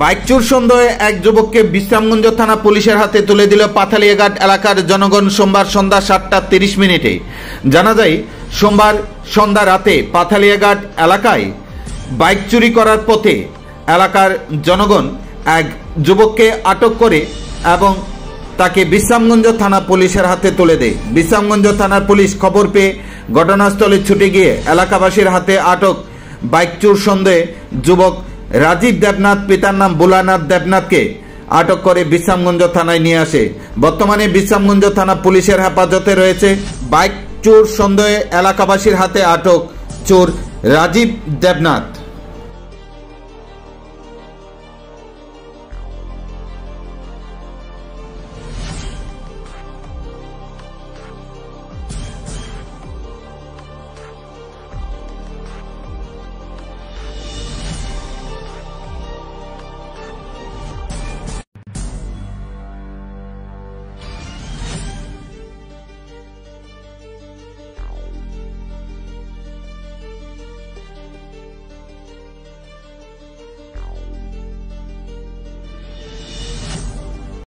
Bike চোর সন্দেহে এক যুবককে বিশ্রামগঞ্জ থানা পুলিশের হাতে তুলে দিল পাথালিয়াঘাট এলাকার জনগণ সোমবার সন্ধ্যা সাতটা তিরিশ মিনিটে। জানা যায়, সোমবার সন্ধ্যা রাতে পাথালিয়াঘাট এলাকায় বাইক চুরি করার পথে এলাকার জনগণ এক যুবককে আটক করে এবং তাকে বিশ্রামগঞ্জ থানা পুলিশের হাতে তুলে দেয়। বিশ্রামগঞ্জ থানার পুলিশ খবর পেয়ে ঘটনাস্থলে ছুটে গিয়ে এলাকাবাসীর হাতে আটক বাইক চোর সন্দেহে যুবক রাজীব দেবনাথ, পিতার নাম বুলানাথ দেবনাথকে আটক করে বিশ্রামগঞ্জ থানায় নিয়ে আসে। বর্তমানে বিশ্রামগঞ্জ থানা পুলিশের হেফাজতে রয়েছে বাইক চোর সন্দেহে এলাকাবাসীর হাতে আটক চোর রাজীব দেবনাথ।